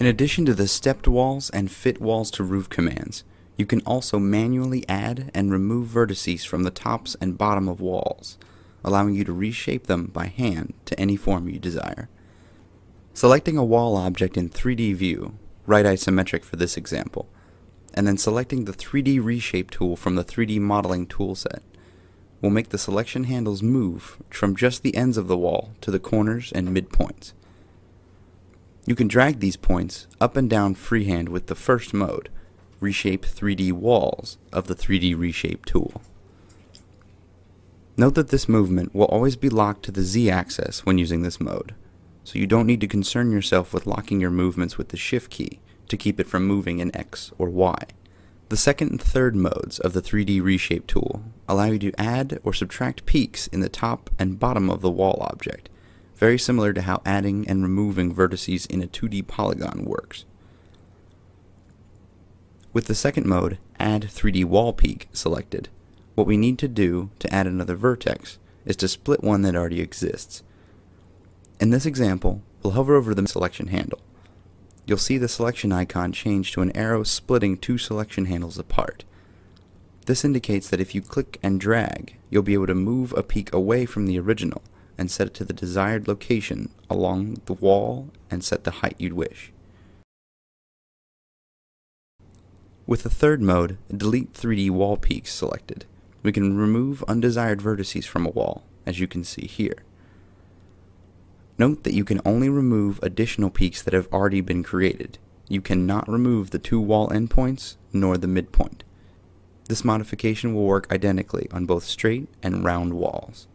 In addition to the stepped walls and fit walls to roof commands, you can also manually add and remove vertices from the tops and bottom of walls, allowing you to reshape them by hand to any form you desire. Selecting a wall object in 3D view, right isometric for this example, and then selecting the 3D reshape tool from the 3D modeling toolset will make the selection handles move from just the ends of the wall to the corners and midpoints. You can drag these points up and down freehand with the first mode, Reshape 3D Walls, of the 3D Reshape tool. Note that this movement will always be locked to the Z-axis when using this mode, so you don't need to concern yourself with locking your movements with the Shift key to keep it from moving in X or Y. The second and third modes of the 3D Reshape tool allow you to add or subtract peaks in the top and bottom of the wall object, very similar to how adding and removing vertices in a 2D polygon works. With the second mode, Add 3D Wall Peak selected, what we need to do to add another vertex is to split one that already exists. In this example, we'll hover over the selection handle. You'll see the selection icon change to an arrow splitting two selection handles apart. This indicates that if you click and drag, you'll be able to move a peak away from the original and set it to the desired location along the wall and set the height you'd wish. With the third mode, Delete 3D Wall Peaks selected, we can remove undesired vertices from a wall, as you can see here. Note that you can only remove additional peaks that have already been created. You cannot remove the two wall endpoints nor the midpoint. This modification will work identically on both straight and round walls.